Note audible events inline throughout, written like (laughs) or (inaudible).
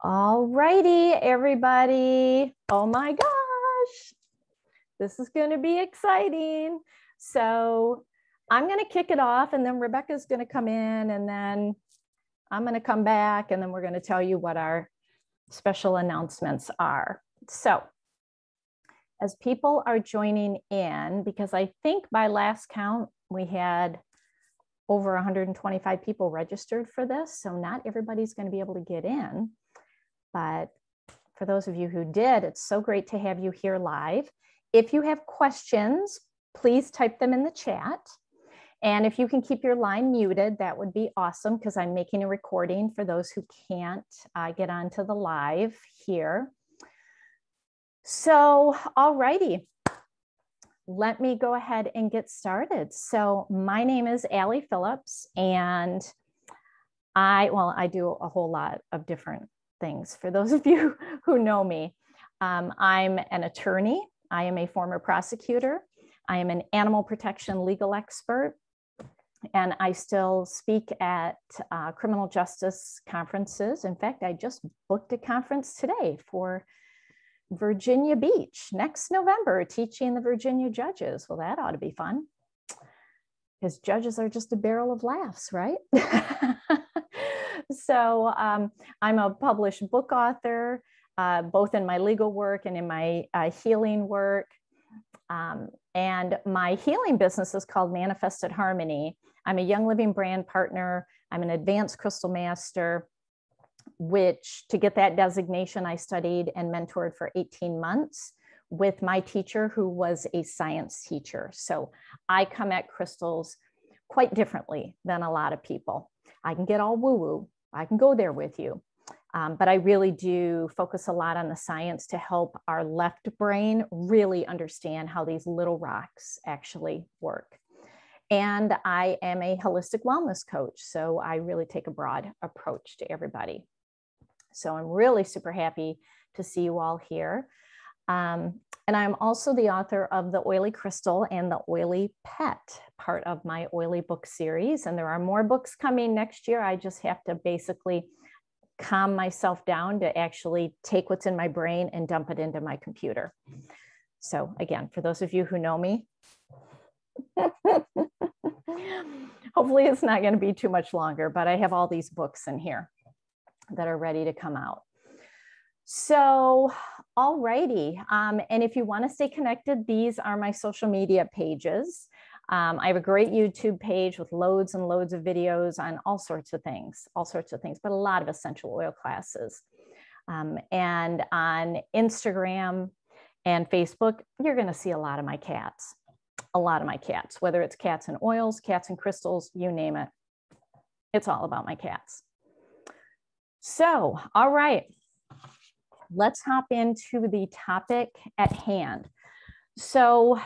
All righty, everybody. Oh my gosh, this is going to be exciting. So I'm going to kick it off and then Rebecca's going to come in and then I'm going to come back and then we're going to tell you what our special announcements are. So as people are joining in, because I think by last count, we had over 125 people registered for this. So not everybody's going to be able to get in. But for those of you who did, it's so great to have you here live. If you have questions, please type them in the chat. And if you can keep your line muted, that would be awesome because I'm making a recording for those who can't uh, get onto the live here. So, alrighty, let me go ahead and get started. So my name is Allie Phillips and I, well, I do a whole lot of different things. For those of you (laughs) who know me, um, I'm an attorney. I am a former prosecutor. I am an animal protection legal expert. And I still speak at uh, criminal justice conferences. In fact, I just booked a conference today for Virginia Beach next November, teaching the Virginia judges. Well, that ought to be fun because judges are just a barrel of laughs, right? (laughs) so um, I'm a published book author, uh, both in my legal work and in my uh, healing work. Um, and my healing business is called Manifested Harmony. I'm a Young Living brand partner. I'm an advanced crystal master, which to get that designation, I studied and mentored for 18 months with my teacher who was a science teacher. So I come at crystals quite differently than a lot of people. I can get all woo woo, I can go there with you. Um, but I really do focus a lot on the science to help our left brain really understand how these little rocks actually work. And I am a holistic wellness coach. So I really take a broad approach to everybody. So I'm really super happy to see you all here. Um, and I'm also the author of The Oily Crystal and The Oily Pet, part of my Oily book series. And there are more books coming next year. I just have to basically calm myself down to actually take what's in my brain and dump it into my computer. So, again, for those of you who know me, (laughs) hopefully it's not going to be too much longer, but I have all these books in here that are ready to come out. So, alrighty. Um, and if you want to stay connected, these are my social media pages. Um, I have a great YouTube page with loads and loads of videos on all sorts of things, all sorts of things, but a lot of essential oil classes. Um, and on Instagram and Facebook, you're going to see a lot of my cats, a lot of my cats, whether it's cats and oils, cats and crystals, you name it. It's all about my cats. So, all right, let's hop into the topic at hand. So,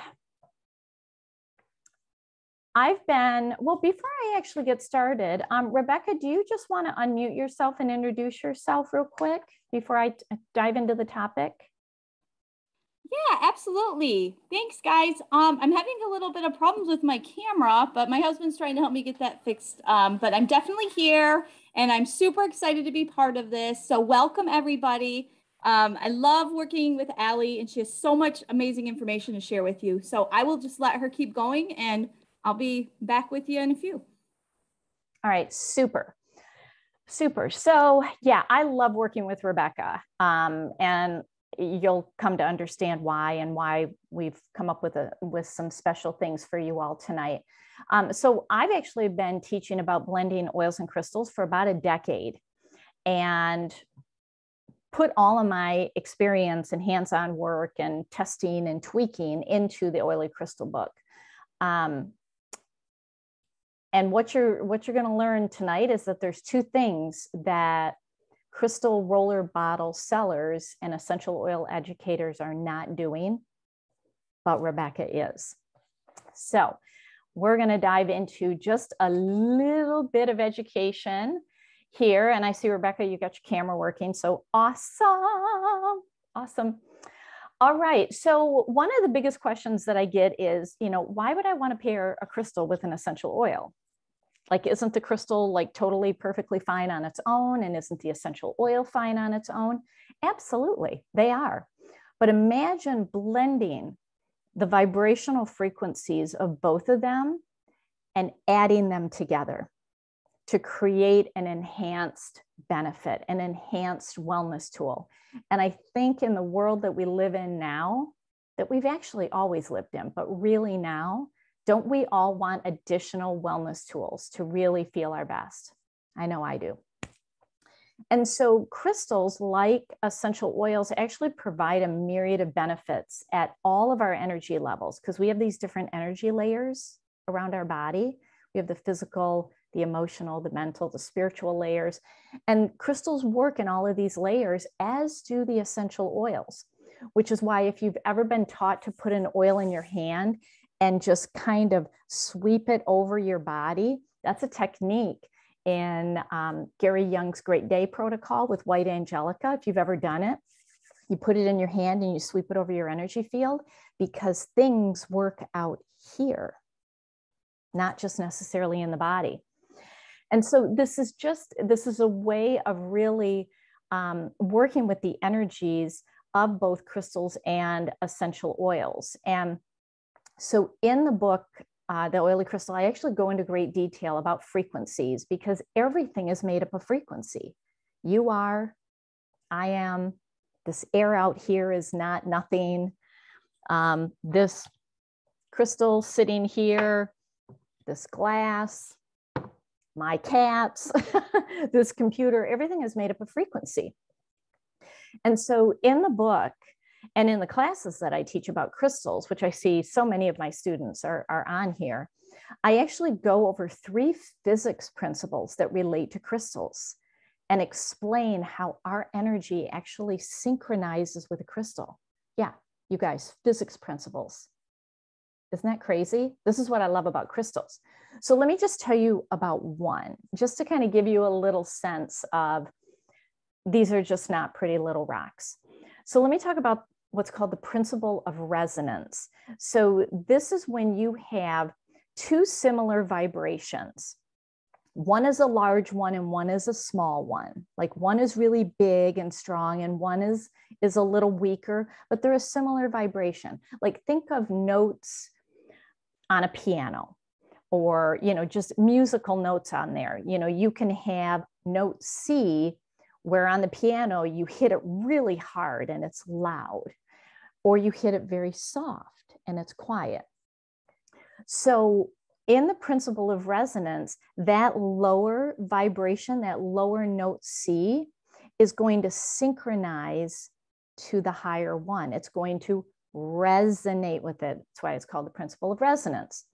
I've been, well, before I actually get started, um, Rebecca, do you just want to unmute yourself and introduce yourself real quick before I dive into the topic? Yeah, absolutely. Thanks, guys. Um, I'm having a little bit of problems with my camera, but my husband's trying to help me get that fixed. Um, but I'm definitely here and I'm super excited to be part of this. So, welcome everybody. Um, I love working with Allie, and she has so much amazing information to share with you. So, I will just let her keep going and I'll be back with you in a few. All right, super. Super. So, yeah, I love working with Rebecca. Um, and you'll come to understand why and why we've come up with a with some special things for you all tonight. Um, so I've actually been teaching about blending oils and crystals for about a decade, and put all of my experience and hands-on work and testing and tweaking into the oily crystal book. Um, and what you're what you're going to learn tonight is that there's two things that crystal roller bottle sellers and essential oil educators are not doing, but Rebecca is. So we're going to dive into just a little bit of education here. And I see Rebecca, you got your camera working. So awesome. Awesome. All right. So one of the biggest questions that I get is, you know, why would I want to pair a crystal with an essential oil? Like, isn't the crystal like totally perfectly fine on its own? And isn't the essential oil fine on its own? Absolutely, they are. But imagine blending the vibrational frequencies of both of them and adding them together to create an enhanced benefit, an enhanced wellness tool. And I think in the world that we live in now, that we've actually always lived in, but really now, don't we all want additional wellness tools to really feel our best? I know I do. And so crystals, like essential oils, actually provide a myriad of benefits at all of our energy levels because we have these different energy layers around our body. We have the physical, the emotional, the mental, the spiritual layers. And crystals work in all of these layers, as do the essential oils, which is why if you've ever been taught to put an oil in your hand and just kind of sweep it over your body, that's a technique in um, Gary Young's Great Day Protocol with White Angelica. If you've ever done it, you put it in your hand and you sweep it over your energy field because things work out here, not just necessarily in the body. And so this is just, this is a way of really um, working with the energies of both crystals and essential oils. And so in the book, uh, the oily crystal, I actually go into great detail about frequencies because everything is made up of frequency. You are, I am, this air out here is not nothing. Um, this crystal sitting here, this glass, my cats, (laughs) this computer, everything is made up of frequency. And so in the book, and in the classes that I teach about crystals, which I see so many of my students are, are on here, I actually go over three physics principles that relate to crystals and explain how our energy actually synchronizes with a crystal. Yeah, you guys, physics principles. Isn't that crazy? This is what I love about crystals. So let me just tell you about one, just to kind of give you a little sense of these are just not pretty little rocks. So let me talk about what's called the principle of resonance. So this is when you have two similar vibrations. One is a large one and one is a small one. Like one is really big and strong and one is is a little weaker, but they're a similar vibration. Like think of notes on a piano or you know just musical notes on there. You know, you can have note C where on the piano you hit it really hard and it's loud or you hit it very soft and it's quiet. So, in the principle of resonance, that lower vibration, that lower note C, is going to synchronize to the higher one. It's going to resonate with it. That's why it's called the principle of resonance.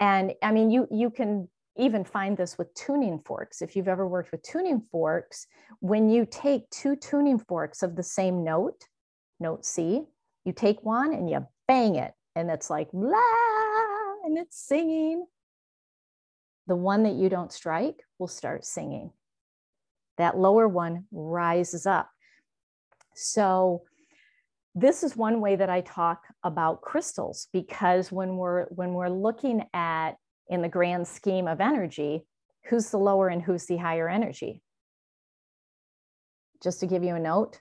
And I mean, you you can even find this with tuning forks. If you've ever worked with tuning forks, when you take two tuning forks of the same note, note C, you take one and you bang it, and it's like, la, and it's singing. The one that you don't strike will start singing. That lower one rises up. So, this is one way that I talk about crystals because when we're when we're looking at in the grand scheme of energy, who's the lower and who's the higher energy? Just to give you a note,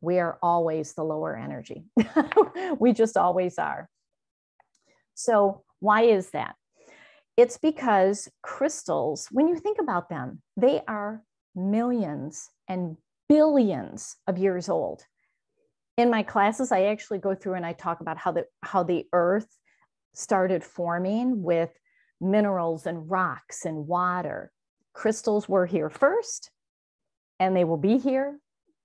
we are always the lower energy. (laughs) we just always are. So, why is that? It's because crystals, when you think about them, they are millions and billions of years old. In my classes, I actually go through and I talk about how the, how the earth started forming with minerals and rocks and water. Crystals were here first, and they will be here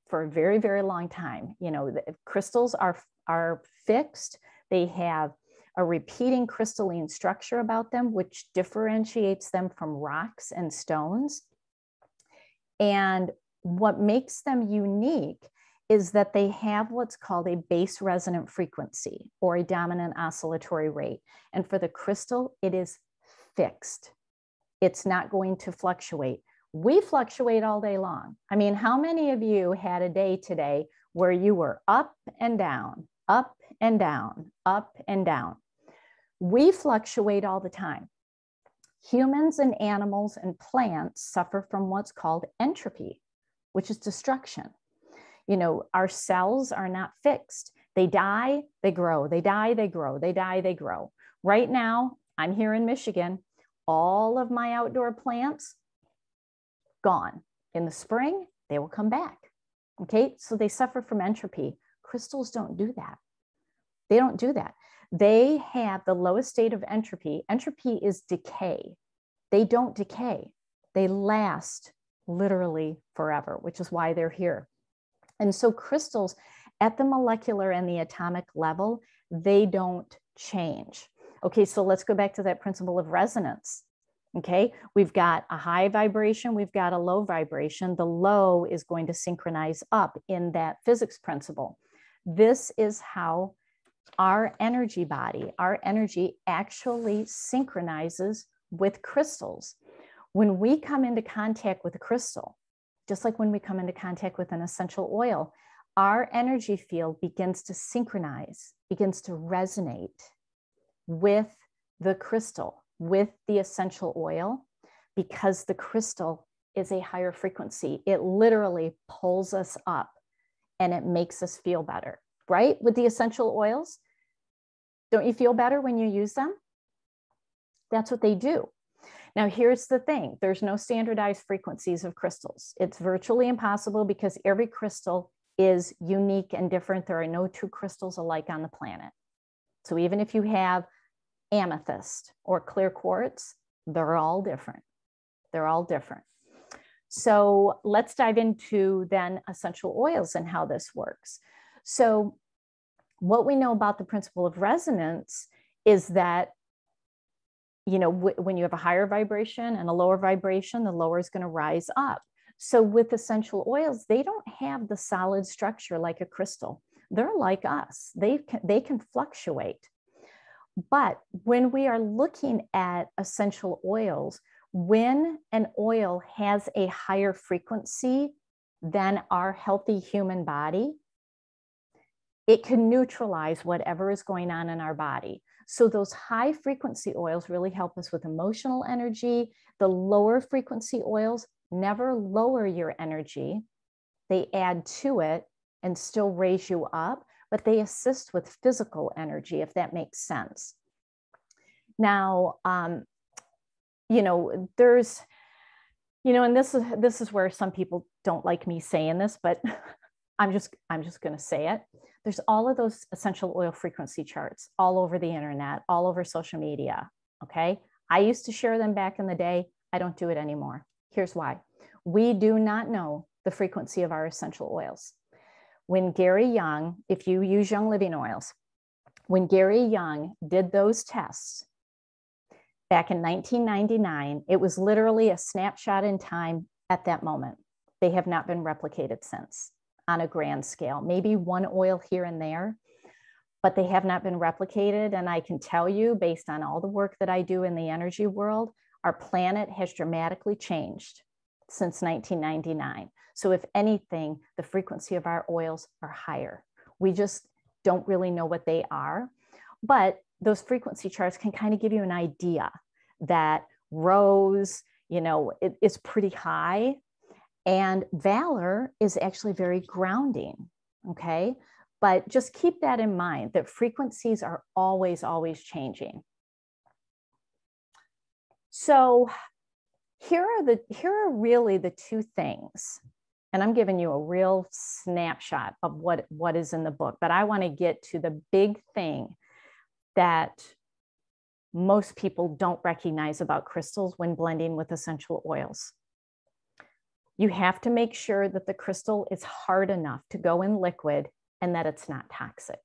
for a very, very long time. You know, the crystals are, are fixed. They have a repeating crystalline structure about them, which differentiates them from rocks and stones. And what makes them unique is that they have what's called a base resonant frequency or a dominant oscillatory rate. And for the crystal, it is fixed. It's not going to fluctuate we fluctuate all day long. I mean, how many of you had a day today where you were up and down, up and down, up and down? We fluctuate all the time. Humans and animals and plants suffer from what's called entropy, which is destruction. You know, our cells are not fixed. They die, they grow, they die, they grow, they die, they grow. Right now, I'm here in Michigan. All of my outdoor plants gone. In the spring, they will come back. Okay, so they suffer from entropy. Crystals don't do that. They don't do that. They have the lowest state of entropy. Entropy is decay. They don't decay, they last literally forever, which is why they're here. And so crystals at the molecular and the atomic level, they don't change. Okay, so let's go back to that principle of resonance. Okay, we've got a high vibration, we've got a low vibration. The low is going to synchronize up in that physics principle. This is how our energy body, our energy actually synchronizes with crystals. When we come into contact with a crystal, just like when we come into contact with an essential oil, our energy field begins to synchronize, begins to resonate with the crystal, with the essential oil, because the crystal is a higher frequency. It literally pulls us up and it makes us feel better, right? With the essential oils, don't you feel better when you use them? That's what they do. Now, here's the thing there's no standardized frequencies of crystals. It's virtually impossible because every crystal is unique and different. There are no two crystals alike on the planet. So, even if you have amethyst or clear quartz, they're all different. They're all different. So, let's dive into then essential oils and how this works. So, what we know about the principle of resonance is that you know w- when you have a higher vibration and a lower vibration the lower is going to rise up. So with essential oils they don't have the solid structure like a crystal. They're like us. They can, they can fluctuate. But when we are looking at essential oils when an oil has a higher frequency than our healthy human body it can neutralize whatever is going on in our body. So, those high frequency oils really help us with emotional energy. The lower frequency oils never lower your energy, they add to it and still raise you up, but they assist with physical energy, if that makes sense. Now, um, you know, there's, you know, and this is this is where some people don't like me saying this, but (laughs) I'm just I'm just going to say it there's all of those essential oil frequency charts all over the internet, all over social media. Okay. I used to share them back in the day. I don't do it anymore. Here's why we do not know the frequency of our essential oils. When Gary Young, if you use Young Living Oils, when Gary Young did those tests back in 1999, it was literally a snapshot in time at that moment. They have not been replicated since on a grand scale, maybe one oil here and there, but they have not been replicated. And I can tell you, based on all the work that I do in the energy world, our planet has dramatically changed since 1999. So, if anything, the frequency of our oils are higher. We just don't really know what they are. But those frequency charts can kind of give you an idea that rose, you know, it, it's pretty high and valor is actually very grounding. Okay. But just keep that in mind that frequencies are always, always changing. So here are the here are really the two things and i'm giving you a real snapshot of what what is in the book but i want to get to the big thing that most people don't recognize about crystals when blending with essential oils you have to make sure that the crystal is hard enough to go in liquid and that it's not toxic.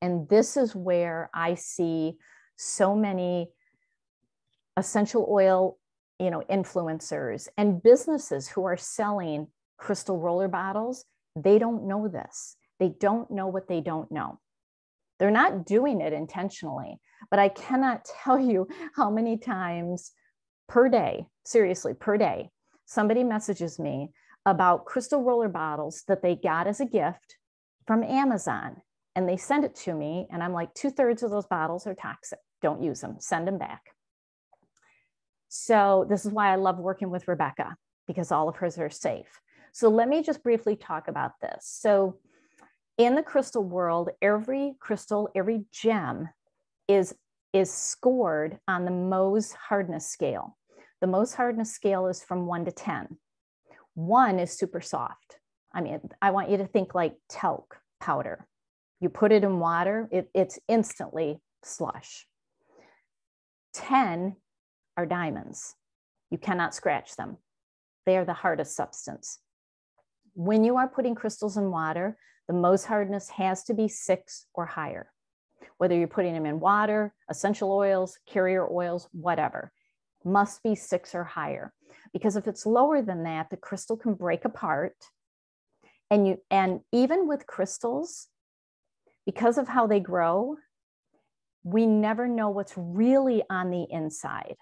And this is where I see so many essential oil, you know, influencers and businesses who are selling crystal roller bottles. They don't know this. They don't know what they don't know. They're not doing it intentionally, but I cannot (laughs) tell you how many times per day, seriously, per day, somebody messages me about crystal roller bottles that they got as a gift from Amazon and they send it to me. And I'm like, two thirds of those bottles are toxic. Don't use them, send them back. So this is why I love working with Rebecca because all of hers are safe. So let me just briefly talk about this. So in the crystal world, every crystal, every gem is, is scored on the Mohs hardness scale. The Mohs hardness scale is from one to 10. One is super soft. I mean, I want you to think like talc powder. You put it in water, it, it's instantly slush. 10 are diamonds. You cannot scratch them. They are the hardest substance. When you are putting crystals in water, the Mohs hardness has to be six or higher. Whether you're putting them in water, essential oils, carrier oils, whatever, must be six or higher. Because if it's lower than that, the crystal can break apart. And you and even with crystals, because of how they grow, we never know what's really on the inside.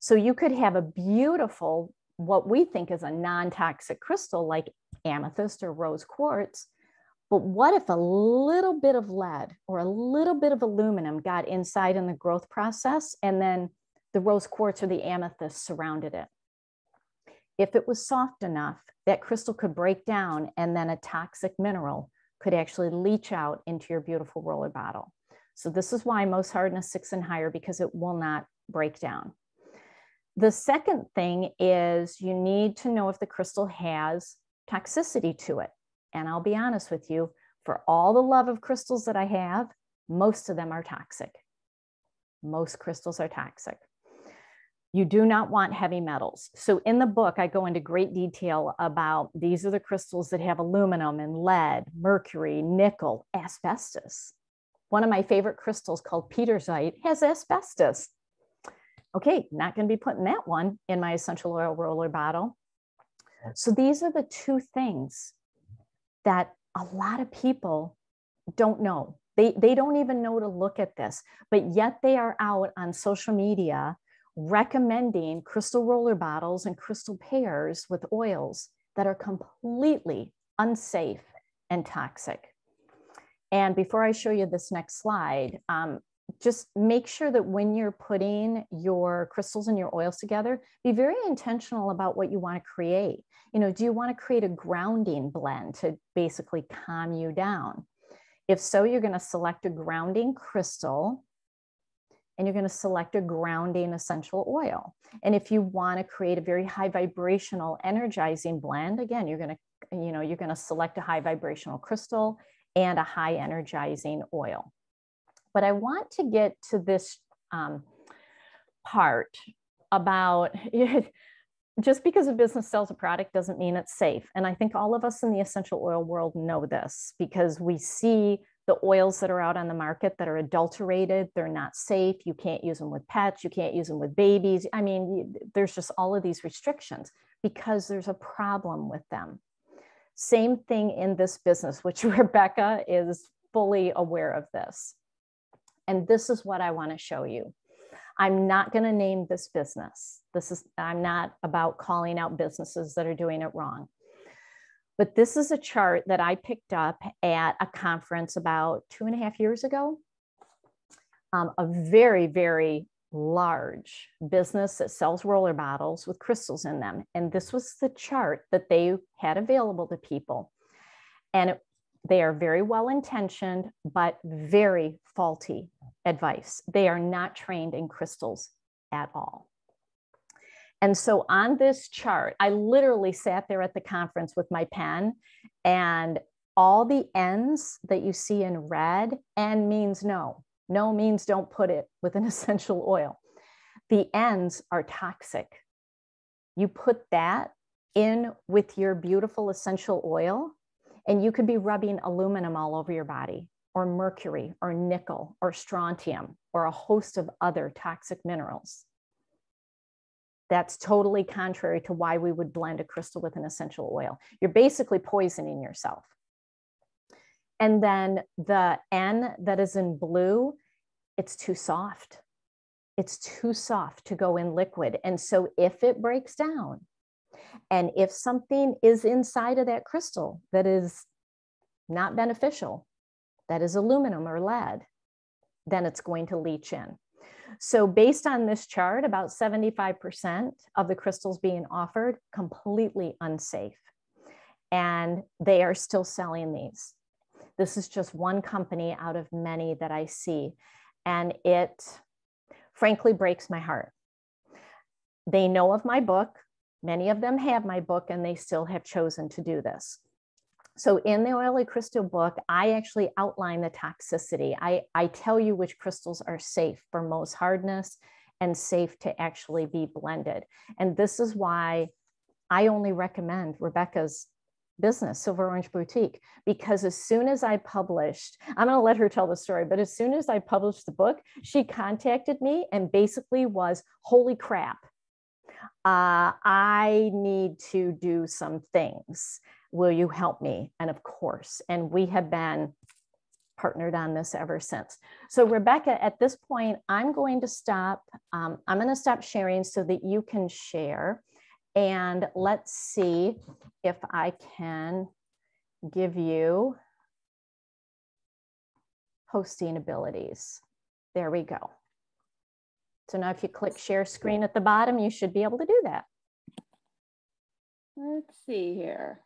So you could have a beautiful, what we think is a non toxic crystal like amethyst or rose quartz. But what if a little bit of lead or a little bit of aluminum got inside in the growth process and then the rose quartz or the amethyst surrounded it? If it was soft enough, that crystal could break down and then a toxic mineral could actually leach out into your beautiful roller bottle. So this is why Mohs hardness six and higher because it will not break down. The second thing is you need to know if the crystal has toxicity to it. And I'll be honest with you, for all the love of crystals that I have, most of them are toxic. Most crystals are toxic. You do not want heavy metals. So in the book, I go into great detail about these are the crystals that have aluminum and lead, mercury, nickel, asbestos. One of my favorite crystals called Pietersite has asbestos. Okay, not going to be putting that one in my essential oil roller bottle. So these are the two things that a lot of people don't know. They, they don't even know to look at this, but yet they are out on social media recommending crystal roller bottles and crystal pairs with oils that are completely unsafe and toxic. And before I show you this next slide, um, just make sure that when you're putting your crystals and your oils together, be very intentional about what you want to create. You know, do you want to create a grounding blend to basically calm you down? If so, you're going to select a grounding crystal and you're going to select a grounding essential oil. And if you want to create a very high vibrational energizing blend, again, you're going to you know, you're going to select a high vibrational crystal and a high energizing oil. But I want to get to this um, part about it. Just because a business sells a product doesn't mean it's safe. And I think all of us in the essential oil world know this because we see the oils that are out on the market that are adulterated, they're not safe. You can't use them with pets, you can't use them with babies. I mean, there's just all of these restrictions because there's a problem with them. Same thing in this business, which (laughs) Rebecca is fully aware of this. And this is what I want to show you. I'm not going to name this business. This is, I'm not about calling out businesses that are doing it wrong. But this is a chart that I picked up at a conference about two and a half years ago. Um, a very, very large business that sells roller bottles with crystals in them. And this was the chart that they had available to people. And it, they are very well intentioned, but very faulty advice. They are not trained in crystals at all. And so on this chart, I literally sat there at the conference with my pen and all the ends that you see in red, N means no. No means don't put it with an (laughs) essential oil. The ends are toxic. You put that in with your beautiful essential oil, and you could be rubbing aluminum all over your body, or mercury, or nickel, or strontium, or a host of other toxic minerals. That's totally contrary to why we would blend a crystal with an essential oil. You're basically poisoning yourself. And then the N that is in blue, it's too soft. It's too soft to go in liquid. And so if it breaks down, and if something is inside of that crystal that is not beneficial, that is aluminum or lead, then it's going to leach in. So, based on this chart, about 75% of the crystals being offered completely unsafe. And they are still selling these. This is just one company out of many that I see. And it frankly breaks my heart. They know of my book. Many of them have my book, and they still have chosen to do this. So in the oily crystal book, I actually outline the toxicity. I, I tell you which crystals are safe for Mohs hardness and safe to actually be blended. And this is why I only recommend Rebecca's business, Silver Orange Boutique, because as soon as I published, I'm going to let her tell the story, but as soon as I published the book, she contacted me and basically was, holy crap, uh, I need to do some things. Will you help me? And of course, and we have been partnered on this ever since. So Rebecca, at this point, I'm going to stop. Um, I'm going to stop sharing so that you can share. And let's see if I can give you hosting abilities. There we go. So now if you click share screen at the bottom, you should be able to do that. Let's see here.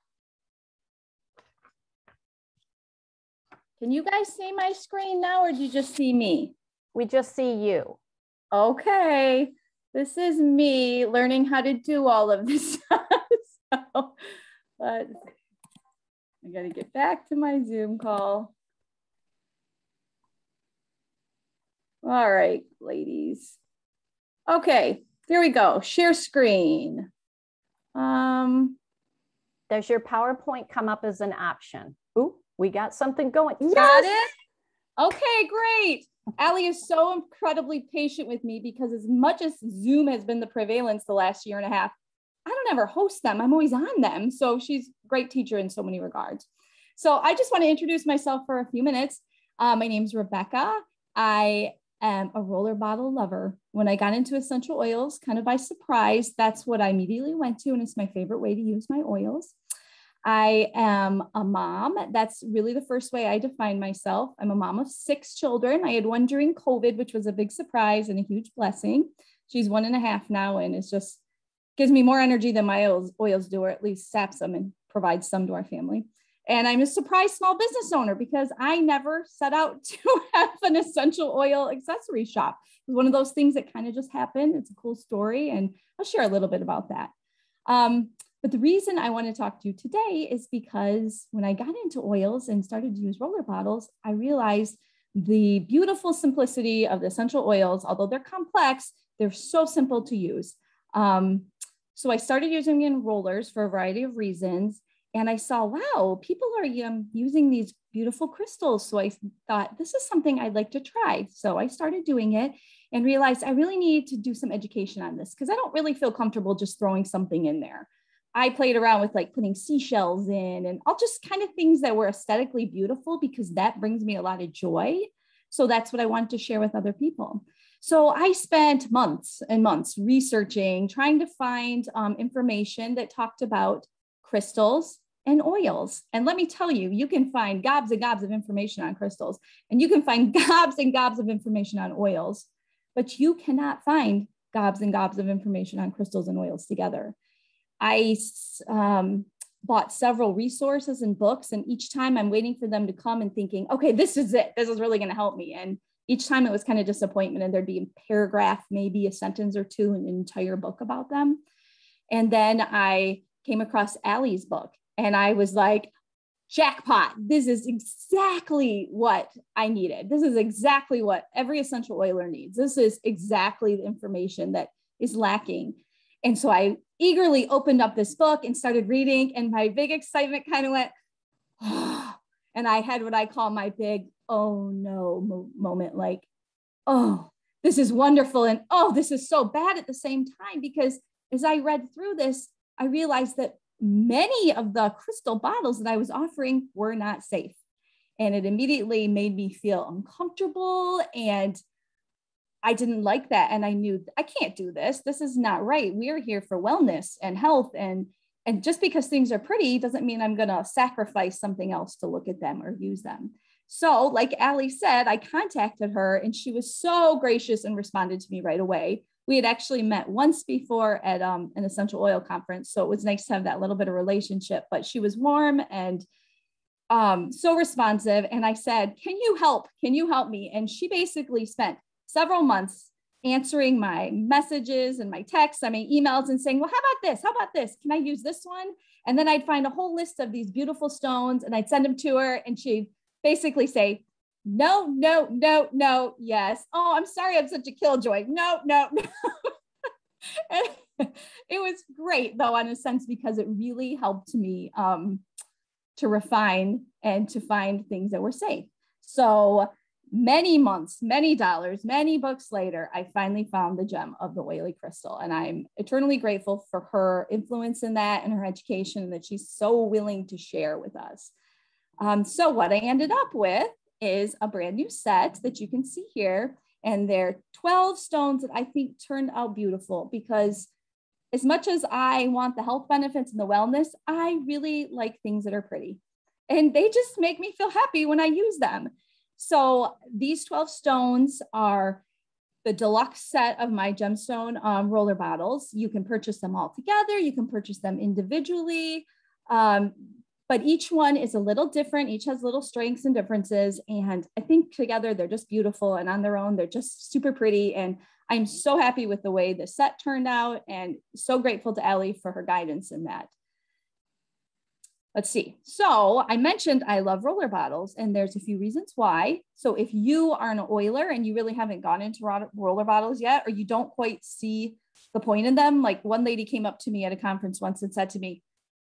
Can you guys see my screen now or do you just see me? We just see you. Okay. This is me learning how to do all of this (laughs) stuff. so, but I got to get back to my Zoom call. All right, ladies. Okay, here we go. Share screen. Um, Does your PowerPoint come up as an option? We got something going. Yes! Got it? Okay, great. Allie is so incredibly patient with me because as much as Zoom has been the prevalence the last year and a half, I don't ever host them. I'm always on them. So she's a great teacher in so many regards. So I just want to introduce myself for a few minutes. Uh, my name is Rebecca. I am a roller bottle lover. When I got into essential oils, kind of by surprise, that's what I immediately went to, and it's my favorite way to use my oils. I am a mom. That's really the first way I define myself. I'm a mom of six children. I had one during COVID, which was a big surprise and a huge blessing. She's one and a half now, and it's just gives me more energy than my oils, oils do, or at least saps them and provides some to our family. And I'm a surprise small business owner because I never set out (laughs) to have an essential oil accessory shop. It's one of those things that kind of just happened. It's a cool story, and I'll share a little bit about that. Um, but the reason I want to talk to you today is because when I got into oils and started to use roller bottles, I realized the beautiful simplicity of the essential oils, although they're complex, they're so simple to use. Um, so I started using in rollers for a variety of reasons and I saw, wow, people are um, using these beautiful crystals. So I thought, this is something I'd like to try. So I started doing it and realized I really need to do some education on this because I don't really feel comfortable just throwing something in there. I played around with like putting seashells in and all just kind of things that were aesthetically beautiful because that brings me a lot of joy. So that's what I wanted to share with other people. So I spent months and months researching, trying to find um, information that talked about crystals, and oils. And let me tell you, you can find gobs and gobs of information on crystals, and you can find (laughs) gobs and gobs of information on oils, but you cannot find gobs and gobs of information on crystals and oils together. I um, bought several resources and books, and each time I'm waiting for them to come and thinking, okay, this is it. This is really going to help me. And each time it was kind of disappointment, and there'd be a paragraph, maybe a sentence or two, an entire book about them. And then I came across Allie's book, and I was like, jackpot. This is exactly what I needed. This is exactly what every essential oiler needs. This is exactly the information that is lacking. And so I eagerly opened up this book and started reading, and my big excitement kind of went, oh, (sighs) and I had what I call my big, oh no mo- moment like, oh, this is wonderful. And oh, this is so bad at the same time. Because as I read through this, I realized that many of the crystal bottles that I was offering were not safe. And it immediately made me feel uncomfortable and I didn't like that. And I knew I can't do this. This is not right. We're here for wellness and health. And, and just because things are pretty doesn't mean I'm going to sacrifice something else to look at them or use them. So, like Allie said, I contacted her and she was so gracious and responded to me right away. We had actually met once before at um, an essential oil conference. So it was nice to have that little bit of relationship, but she was warm and um, so responsive. And I said, Can you help? Can you help me? And she basically spent several months answering my messages and my texts, I mean, emails, and saying, Well, how about this? How about this? Can I use this one? And then I'd find a whole list of these beautiful stones and I'd send them to her, and she'd basically say, No, no, no, no, yes. Oh, I'm sorry, I'm such a killjoy. No, no, no. (laughs) And it was great, though, in a sense, because it really helped me um, to refine and to find things that were safe. So, many months, many dollars, many books later, I finally found the gem of the oily crystal. And I'm eternally grateful for her influence in that and her education that she's so willing to share with us. Um, so, what I ended up with is a brand new set that you can see here. And they're 12 stones that I think turned out beautiful because as much as I want the health benefits and the wellness, I really like things that are pretty. And they just make me feel happy when I use them. So these 12 stones are the deluxe set of my gemstone um, roller bottles. You can purchase them all together. You can purchase them individually. Um, but each one is a little different. Each has little strengths and differences. And I think together they're just beautiful. And on their own, they're just super pretty. And I'm so happy with the way the set turned out and so grateful to Allie for her guidance in that. Let's see. So I mentioned I love roller bottles, and there's a few reasons why. So if you are an oiler and you really haven't gone into roller bottles yet, or you don't quite see the point in them, like one lady came up to me at a conference once and said to me,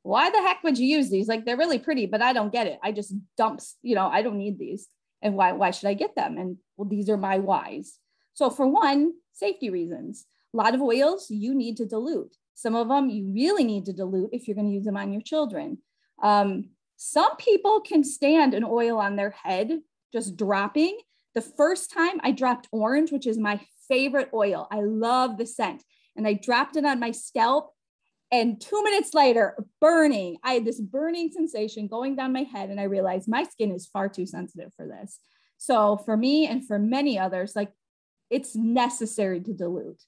why the heck would you use these? Like they're really pretty, but I don't get it. I just dumps, you know, I don't need these. And why, why should I get them? And well, these are my whys. So for one, safety reasons. A lot of oils you need to dilute. Some of them you really need to dilute if you're going to use them on your children. Um, some people can stand an oil on their head just dropping. The first time I dropped orange, which is my favorite oil, I love the scent, and I dropped it on my scalp. And two minutes later, burning, I had this burning sensation going down my head, and I realized my skin is far too sensitive for this. So, for me and for many others, like it's necessary to dilute.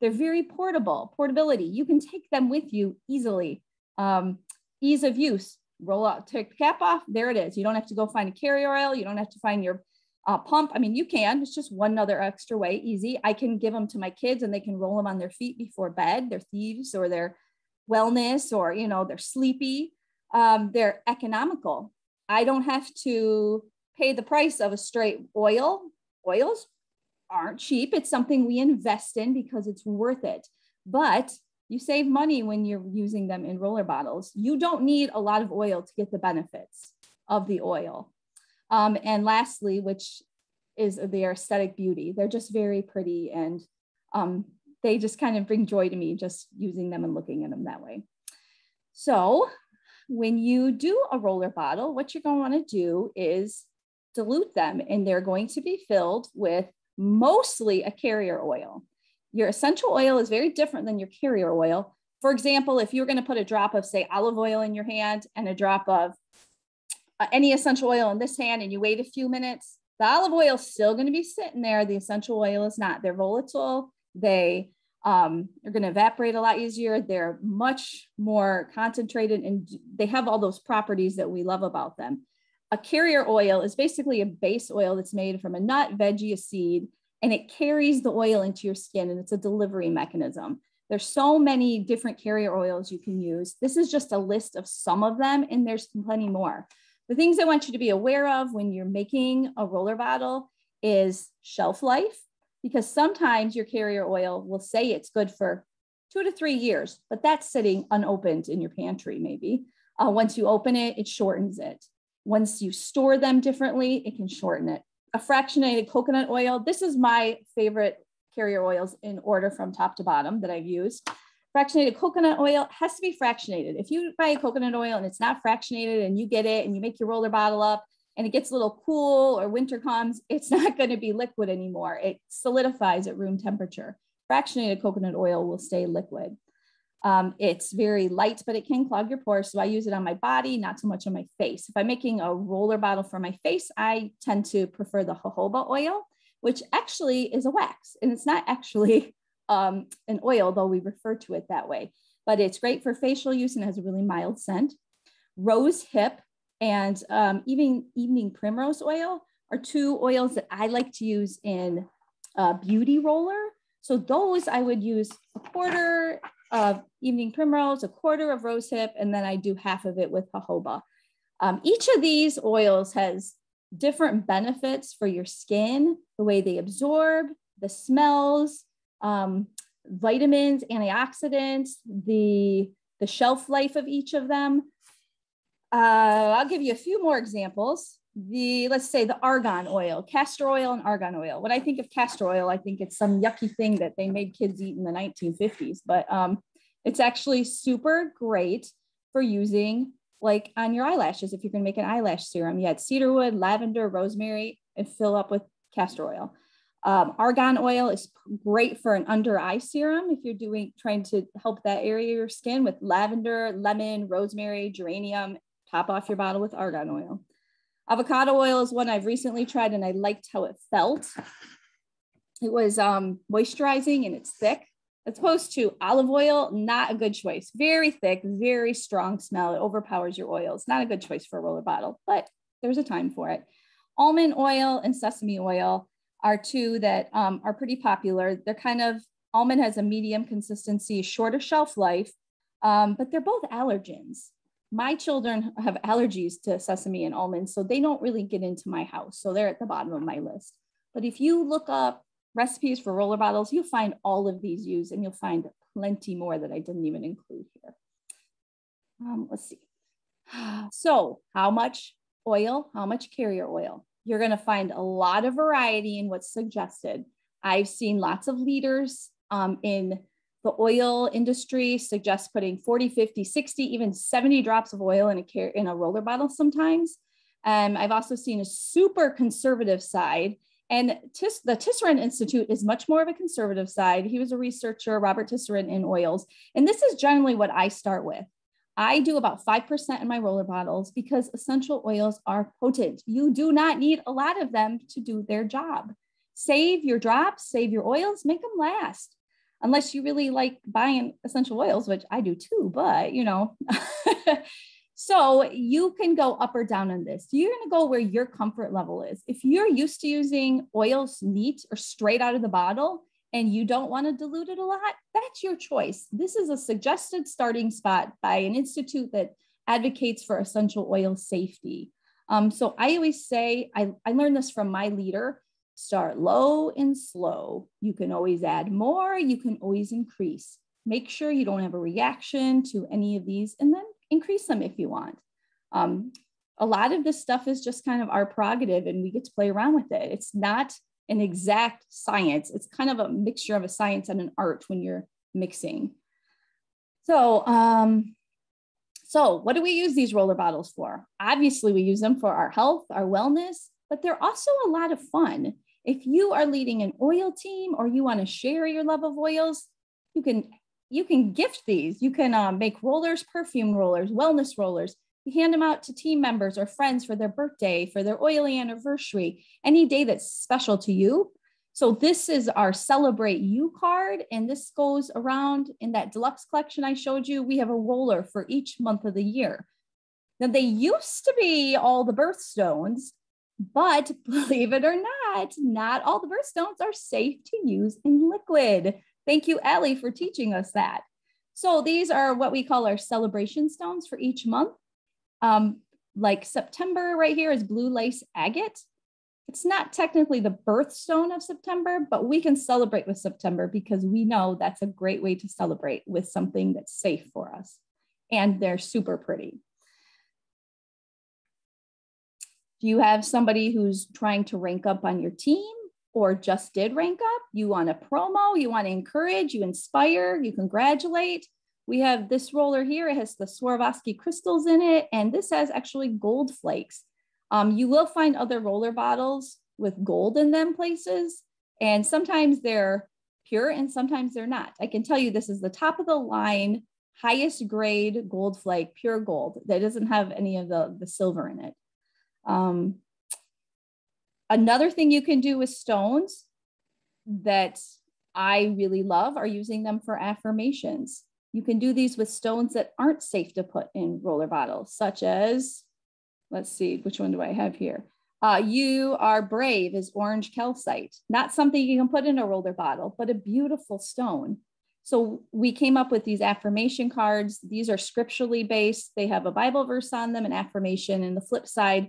They're very portable, portability. You can take them with you easily. Um, ease of use, roll out, take the cap off, there it is. You don't have to go find a carrier oil. You don't have to find your uh, pump. I mean, you can, it's just one other extra way, easy. I can give them to my kids and they can roll them on their feet before bed. They're thieves or they're wellness or, you know, they're sleepy. Um, they're economical. I don't have to pay the price of a straight oil. Oils aren't cheap. It's something we invest in because it's worth it. But you save money when you're using them in roller bottles. You don't need a lot of oil to get the benefits of the oil. Um, and lastly, which is their aesthetic beauty. They're just very pretty and um, they just kind of bring joy to me just using them and looking at them that way. So when you do a roller bottle, what you're going to want to do is dilute them and they're going to be filled with mostly a carrier oil. Your essential oil is very different than your carrier oil. For example, if you're going to put a drop of, say, olive oil in your hand and a drop of uh, any essential oil in this hand and you wait a few minutes, the olive oil is still going to be sitting there. The essential oil is not. They're volatile. They um, are going to evaporate a lot easier. They're much more concentrated and they have all those properties that we love about them. A carrier oil is basically a base oil that's made from a nut, veggie, a seed, and it carries the oil into your skin and it's a delivery mechanism. There's so many different carrier oils you can use. This is just a list of some of them and there's plenty more. The things I want you to be aware of when you're making a roller bottle is shelf life, because sometimes your carrier oil will say it's good for two to three years, but that's sitting unopened in your pantry maybe. Uh, once you open it, it shortens it. Once you store them differently, it can shorten it a fractionated coconut oil. This is my favorite carrier oils in order from top to bottom that I've used. Fractionated coconut oil has to be fractionated. If you buy a coconut oil and it's not fractionated and you get it and you make your roller bottle up and it gets a little cool or winter comes, it's (laughs) not going to be liquid anymore. It solidifies at room temperature. Fractionated coconut oil will stay liquid. Um, it's very light, but it can clog your pores. So I use it on my body, not so much on my face. If I'm making a roller bottle for my face, I tend to prefer the jojoba oil, which actually is a wax. And it's not actually (laughs) um, an oil, though we refer to it that way. But it's great for facial use and has a really mild scent. Rose hip and um, even evening primrose oil are two oils that I like to use in uh, beauty roller. So those I would use a quarter of evening primrose, a quarter of rosehip, and then I do half of it with jojoba. Um, each of these oils has different benefits for your skin, the way they absorb, the smells, um, vitamins, antioxidants, the, the shelf life of each of them. Uh, I'll give you a few more examples. The, let's say the argan oil, castor oil and argan oil. When I think of castor oil, I think it's some yucky thing that they made kids eat in the 1950s, but um, it's actually super great for using like on your eyelashes. If you're gonna make an eyelash serum, you had cedarwood, lavender, rosemary, and fill up with castor oil. Um, argan oil is great for an under eye serum if you're doing trying to help that area of your skin with lavender, lemon, rosemary, geranium. Top off your bottle with argan oil. Avocado oil is one I've recently tried and I liked how it felt. It was um, moisturizing and it's thick. As opposed to olive oil, not a good choice. Very thick, very strong smell. It overpowers your oils. Not a good choice for a roller bottle, but there's a time for it. Almond oil and sesame oil are two that um, are pretty popular. They're kind of, almond has a medium consistency, shorter shelf life, um, but they're both allergens. My children have allergies to sesame and almonds, so they don't really get into my house. So they're at the bottom of my list. But if you look up recipes for roller bottles, you'll find all of these used and you'll find plenty more that I didn't even include here. Um, let's see. (sighs) So how much oil, how much carrier oil? You're gonna find a lot of variety in what's suggested. I've seen lots of leaders um, in the oil industry suggests putting 40, 50, 60, even 70 drops of oil in a, in a roller bottle sometimes. Um, I've also seen a super conservative side. And Tis, the Tisserand Institute is much more of a conservative side. He was a researcher, Robert Tisserand, in oils. And this is generally what I start with. I do about 5% in my roller bottles because essential oils are potent. You do not need a lot of them to do their job. Save your drops, save your oils, make them last unless you really like buying essential oils, which I do too, but you know. (laughs) so you can go up or down on this. You're going to go where your comfort level is. If you're used to using oils neat or straight out of the bottle and you don't want to dilute it a lot, that's your choice. This is a suggested starting spot by an institute that advocates for essential oil safety. Um, so I always say, I, I learned this from my leader Start low and slow. You can always add more, you can always increase. Make sure you don't have a reaction to any of these and then increase them if you want. Um, a lot of this stuff is just kind of our prerogative and we get to play around with it. It's not an exact science. It's kind of a mixture of a science and an art when you're mixing. So, um, so what do we use these roller bottles for? Obviously, we use them for our health, our wellness, but they're also a lot of fun. If you are leading an oil team or you want to share your love of oils, you can you can gift these. You can uh, make rollers, perfume rollers, wellness rollers. You hand them out to team members or friends for their birthday, for their oily anniversary, any day that's special to you. So this is our Celebrate You card, and this goes around in that deluxe collection I showed you. We have a roller for each month of the year. Now they used to be all the birthstones, but (laughs) believe it or not, not all the birthstones are safe to use in liquid. Thank you, Allie, for teaching us that. So these are what we call our celebration stones for each month. Um, like September right here is blue lace agate. It's not technically the birthstone of September, but we can celebrate with September because we know that's a great way to celebrate with something that's safe for us. And they're super pretty. Do you have somebody who's trying to rank up on your team or just did rank up? You want to promo, you want to encourage, you inspire, you congratulate. We have this roller here. It has the Swarovski crystals in it, and this has actually gold flakes. Um, you will find other roller bottles with gold in them places, and sometimes they're pure and sometimes they're not. I can tell you this is the top of the line highest grade gold flake, pure gold that doesn't have any of the, the silver in it. Um, another thing you can do with stones that I really love are using them for affirmations. You can do these with stones that aren't safe to put in roller bottles, such as, let's see, which one do I have here? Uh, you are brave is orange calcite, not something you can put in a roller bottle, but a beautiful stone. So we came up with these affirmation cards. These are scripturally based. They have a Bible verse on them, an affirmation, and the flip side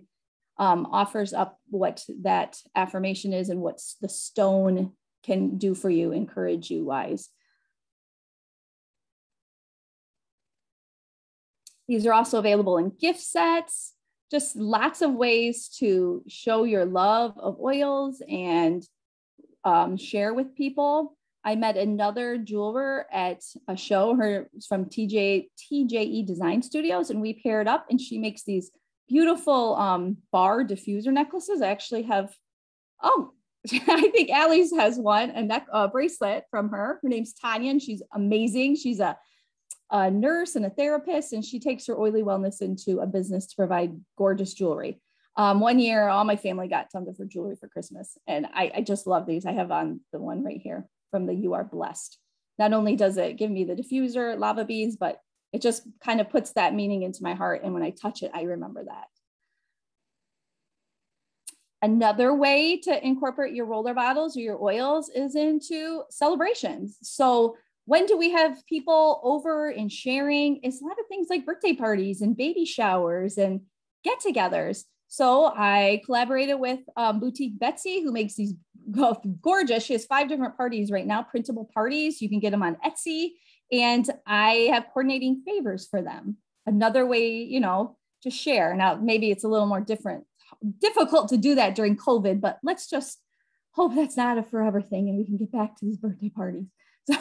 um, offers up what that affirmation is and what the stone can do for you, encourage you wise. These are also available in gift sets, just lots of ways to show your love of oils and um, share with people. I met another jeweler at a show. Her from TJ TJE Design Studios, and we paired up. And she makes these beautiful um, bar diffuser necklaces. I actually have. Oh, (laughs) I think Allie's has one, a neck a bracelet from her. Her name's Tanya, and she's amazing. She's a, a nurse and a therapist, and she takes her oily wellness into a business to provide gorgeous jewelry. Um, one year, all my family got tons of her jewelry for Christmas, and I, I just love these. I have on the one right here from the You Are Blessed. Not only does it give me the diffuser lava beads, but it just kind of puts that meaning into my heart. And when I touch it, I remember that. Another way to incorporate your roller bottles or your oils is into celebrations. So when do we have people over and sharing? It's a lot of things like birthday parties and baby showers and get-togethers. So I collaborated with um, Boutique Betsy, who makes these (laughs) gorgeous. She has five different parties right now, printable parties. You can get them on Etsy. And I have coordinating favors for them. Another way, you know, to share. Now, maybe it's a little more different, difficult to do that during COVID, but let's just hope that's not a forever thing and we can get back to these birthday parties. (laughs) So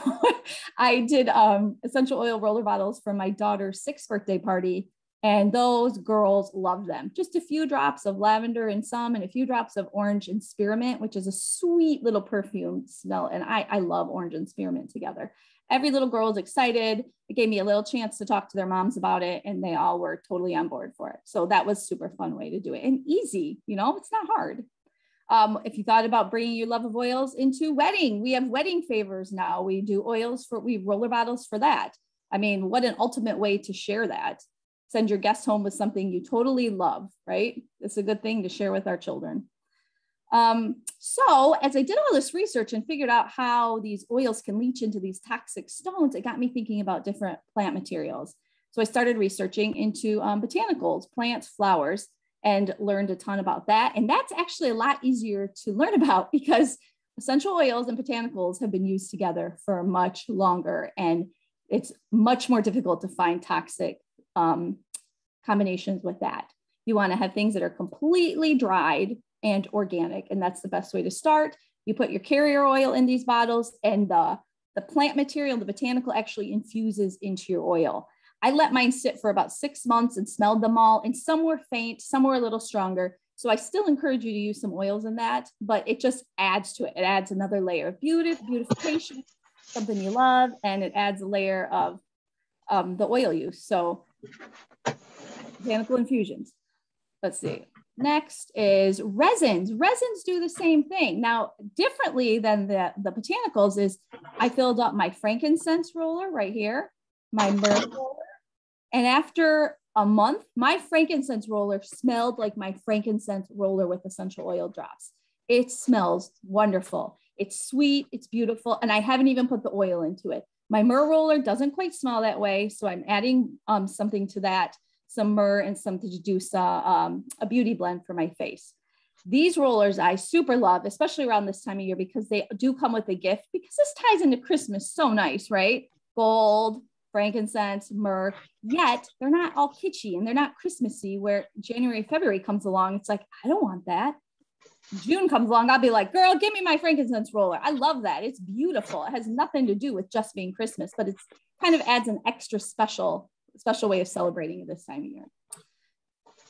I did um, essential oil roller bottles for my daughter's sixth birthday party and those girls loved them. Just a few drops of lavender and some, and a few drops of orange and spearmint, which is a sweet little perfume smell. And I, I love orange and spearmint together. Every little girl was excited. It gave me a little chance to talk to their moms about it, and they all were totally on board for it. So that was super fun way to do it and easy. You know, it's not hard. Um, if you thought about bringing your love of oils into wedding, we have wedding favors now. We do oils for, we roller bottles for that. I mean, what an ultimate way to share that send your guests home with something you totally love, right? It's a good thing to share with our children. Um, so as I did all this research and figured out how these oils can leach into these toxic stones, it got me thinking about different plant materials. So I started researching into um, botanicals, plants, flowers, and learned a ton about that. And that's actually a lot easier to learn (laughs) about because essential oils and botanicals have been used together for much longer. And it's much more difficult to find toxic um, combinations with that. You want to have things that are completely dried and organic, and that's the best way to start. You put your carrier oil in these bottles, and the, the plant material, the botanical actually infuses into your oil. I let mine sit for about six months and smelled them all, and some were faint, some were a little stronger. So I still encourage you to use some oils in that, but it just adds to it. It adds another layer of beauty, beautification, something you love, and it adds a layer of um, the oil use. So botanical infusions. Let's see. Next is resins. Resins do the same thing. Now, differently than the, the botanicals is I filled up my frankincense roller right here, my myrrh roller. And after a month, my frankincense roller smelled like my frankincense roller with essential oil drops. It smells wonderful. It's sweet, it's beautiful, and I haven't even put the oil into it. My myrrh roller doesn't quite smell that way, so I'm adding um, something to that, some myrrh and some to do um, a beauty blend for my face. These rollers I super love, especially around this time of year because they do come with a gift because this ties into Christmas so nice, right? Gold, frankincense, myrrh, yet they're not all kitschy and they're not Christmassy where January, February comes along. It's like, I don't want that. June comes along, I'll be like, girl, give me my frankincense roller. I love that. It's beautiful. It has nothing to do with just being Christmas, but it's kind of adds an extra special, special way of celebrating this time of year.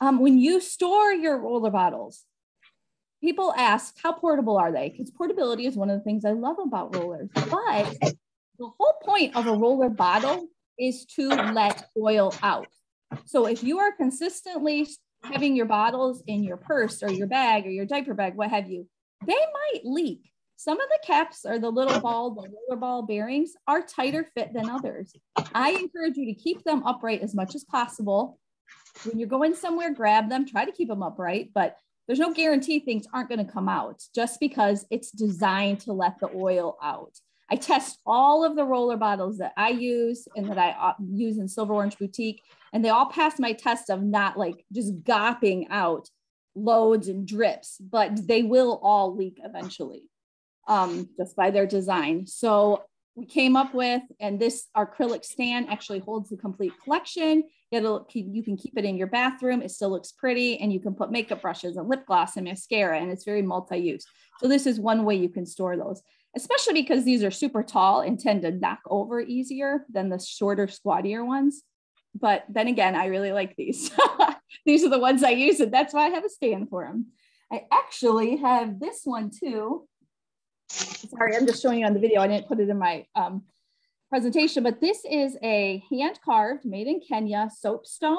Um, when you store your roller bottles, people ask, how portable are they? Because portability is one of the things I love about rollers. But the whole point of a roller bottle is to let oil out. So if you are consistently having your bottles in your purse or your bag or your diaper bag, what have you, they might leak. Some of the caps or the little ball, the roller ball bearings are tighter fit than others. I encourage you to keep them upright as much as possible. When you're going somewhere, grab them, try to keep them upright, but there's no guarantee things aren't going to come out just because it's designed to let the oil out. I test all of the roller bottles that I use and that I uh, use in Silver Orange Boutique, and they all pass my test of not like just gopping out loads and drips, but they will all leak eventually um, just by their design. So we came up with, and this acrylic stand actually holds the complete collection. It'll you can keep it in your bathroom. It still looks pretty, and you can put makeup brushes and lip gloss and mascara, and it's very multi-use. So this is one way you can store those, especially because these are super tall and tend to knock over easier than the shorter, squattier ones. But then again, I really like these. (laughs) these are the ones I use, and that's why I have a stand for them. I actually have this one too sorry, I'm just showing you on the video. I didn't put it in my um, presentation, but this is a hand carved, made in Kenya soapstone,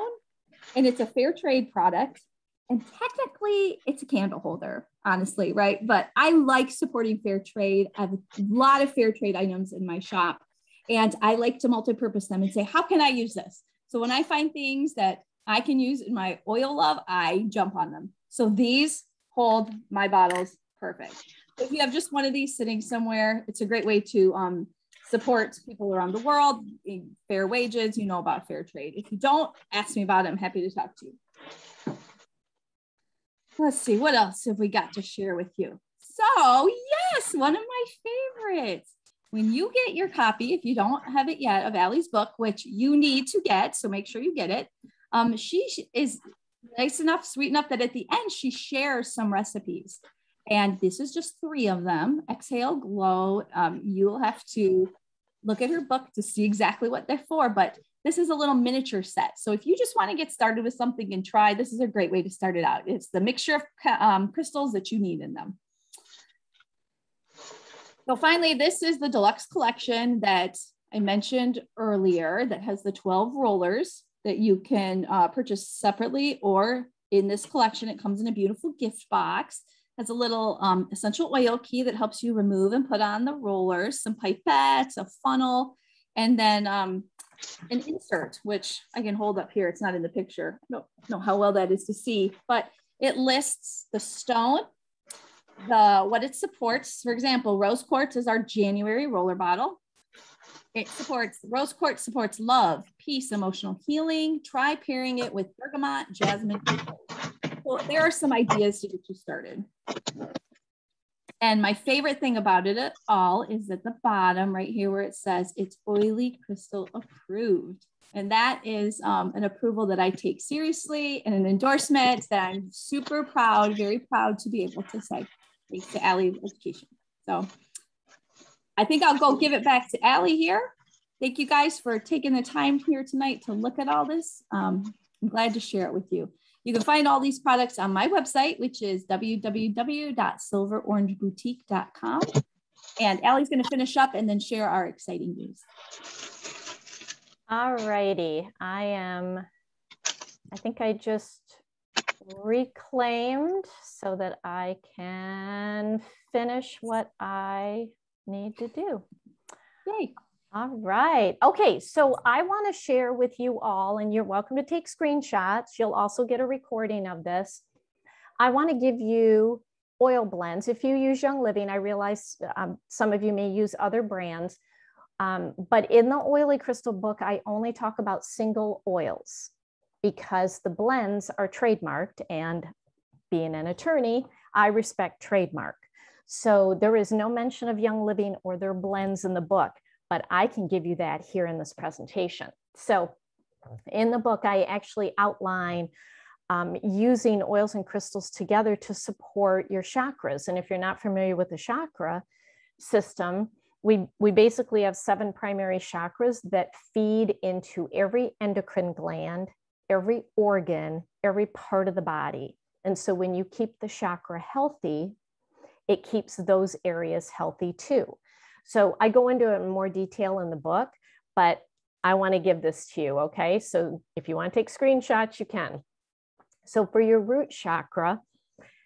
and it's a fair trade product. And technically, it's a candle holder, honestly, right? But I like supporting fair trade. I have a lot of fair trade items in my shop, and I like to multi-purpose them and say, how can I use this? So when I find things that I can use in my oil love, I jump on them. So these hold my bottles perfect if you have just one of these sitting somewhere, it's a great way to um, support people around the world, fair wages, you know about fair trade. If you don't, ask me about it. I'm happy to talk to you. Let's see, what else have we got to share with you? So yes, one of my favorites. When you get your copy, if you don't have it yet, of Allie's book, which you need to get, so make sure you get it. Um, she is nice enough, sweet enough that at the end she shares some recipes. And this is just three of them. Exhale, glow. Um, you'll have to look at her book to see exactly what they're for, but this is a little miniature set. So if you just want to get started with something and try, this is a great way to start it out. It's the mixture of um, crystals that you need in them. So finally, this is the deluxe collection that I mentioned earlier that has the 12 rollers that you can uh, purchase separately or in this collection. It comes in a beautiful gift box has a little um, essential oil key that helps you remove and put on the rollers, some pipettes, a funnel, and then um, an insert, which I can hold up here. It's not in the picture. I don't know how well that is to see, but it lists the stone, the what it supports. For example, rose quartz is our January roller bottle. It supports, rose quartz supports love, peace, emotional healing. Try pairing it with bergamot, jasmine, well, there are some ideas to get you started. And my favorite thing about it at all is at the bottom right here where it says it's oily crystal approved. And that is um, an approval that I take seriously and an endorsement that I'm super proud, very proud to be able to say thanks to Allie Education. So I think I'll go give it back to Allie here. Thank you guys for taking the time here tonight to look at all this. Um, I'm glad to share it with you. You can find all these products on my website, which is www.silverorangeboutique.com. And Allie's going to finish up and then share our exciting news. All righty. I am, I think I just reclaimed so that I can finish what I need to do. Yay. All right. Okay. So I want to share with you all, and you're welcome to take screenshots. You'll also get a recording of this. I want to give you oil blends. If you use Young Living, I realize um, some of you may use other brands, um, but in the Oily Crystal book, I only talk about single oils because the blends are trademarked. And being an attorney, I respect trademark. So there is no mention of Young Living or their blends in the book but I can give you that here in this presentation. So in the book, I actually outline um, using oils and crystals together to support your chakras. And if you're not familiar with the chakra system, we, we basically have seven primary chakras that feed into every endocrine gland, every organ, every part of the body. And so when you keep the chakra healthy, it keeps those areas healthy too. So I go into it in more detail in the book, but I want to give this to you. Okay. So if you want to take screenshots, you can. So for your root chakra,